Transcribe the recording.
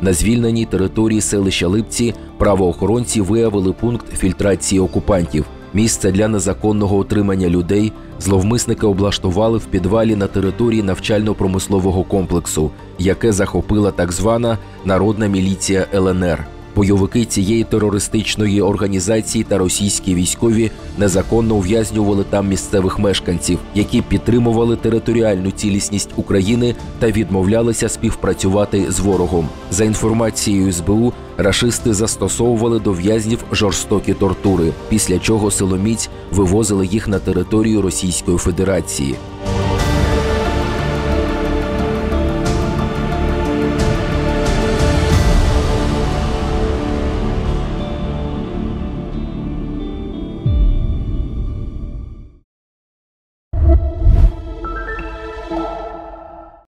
На звільненій території селища Липці правоохоронці виявили пункт фільтрації окупантів. Місце для незаконного отримання людей зловмисники облаштували в підвалі на території навчально-промислового комплексу, яке захопила так звана народна міліція ЛНР. Бойовики цієї терористичної організації та російські військові незаконно ув'язнювали там місцевих мешканців, які підтримували територіальну цілісність України та відмовлялися співпрацювати з ворогом. За інформацією СБУ, рашисти застосовували до в'язнів жорстокі тортури, після чого силоміць вивозили їх на територію Російської Федерації.